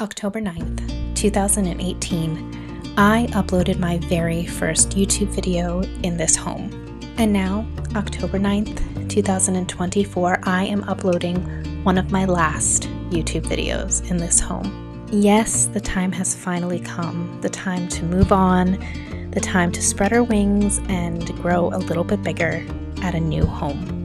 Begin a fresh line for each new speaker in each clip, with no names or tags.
October 9th, 2018, I uploaded my very first YouTube video in this home. And now, October 9th, 2024, I am uploading one of my last YouTube videos in this home. Yes, the time has finally come. The time to move on, the time to spread our wings and grow a little bit bigger at a new home.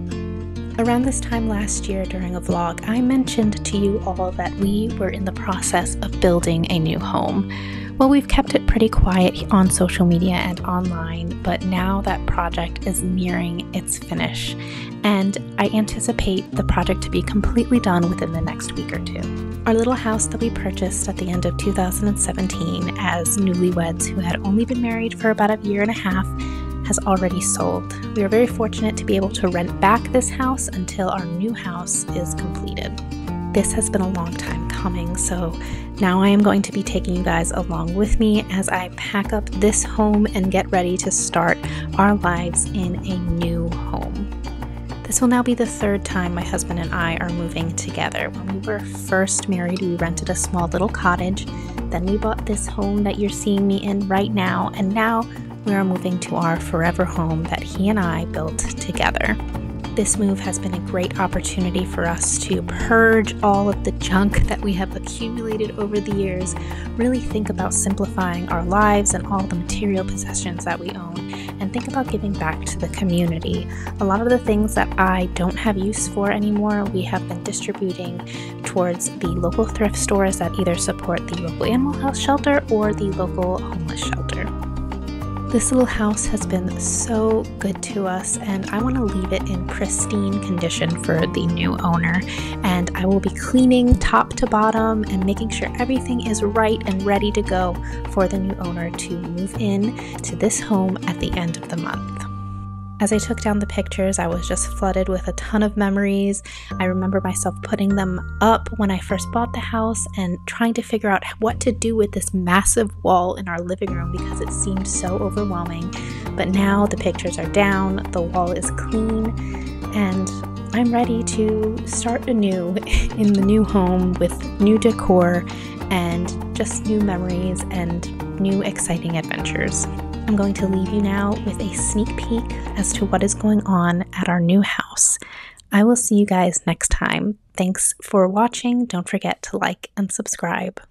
Around this time last year during a vlog, I mentioned to you all that we were in the process of building a new home. Well, we've kept it pretty quiet on social media and online, but now that project is nearing its finish, and I anticipate the project to be completely done within the next week or two. Our little house that we purchased at the end of 2017 as newlyweds who had only been married for about a year and a half has already sold. We are very fortunate to be able to rent back this house until our new house is completed. This has been a long time coming, so now I am going to be taking you guys along with me as I pack up this home and get ready to start our lives in a new home. This will now be the third time my husband and I are moving together. When we were first married, we rented a small little cottage. Then we bought this home that you're seeing me in right now, and now we are moving to our forever home that he and I built together. This move has been a great opportunity for us to purge all of the junk that we have accumulated over the years, really think about simplifying our lives and all the material possessions that we own, and think about giving back to the community. A lot of the things that I don't have use for anymore, we have been distributing towards the local thrift stores that either support the local animal health shelter or the local homeless shelter. This little house has been so good to us, and I want to leave it in pristine condition for the new owner. And I will be cleaning top to bottom and making sure everything is right and ready to go for the new owner to move in to this home at the end of the month. As I took down the pictures, I was just flooded with a ton of memories. I remember myself putting them up when I first bought the house and trying to figure out what to do with this massive wall in our living room because it seemed so overwhelming. But now the pictures are down, the wall is clean, and I'm ready to start anew in the new home with new decor and just new memories and new exciting adventures. I'm going to leave you now with a sneak peek as to what is going on at our new house. I will see you guys next time. Thanks for watching. Don't forget to like and subscribe.